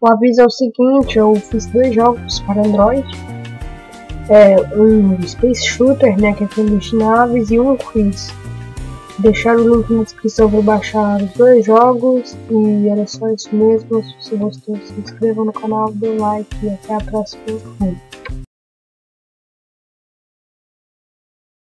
O aviso é o seguinte, eu fiz dois jogos para Android. É, um Space Shooter, né, que é filme de naves, e um quiz. Deixar o link na descrição para baixar os dois jogos. E era só isso mesmo. Se você gostou, se inscreva no canal, dê um like e até a próxima.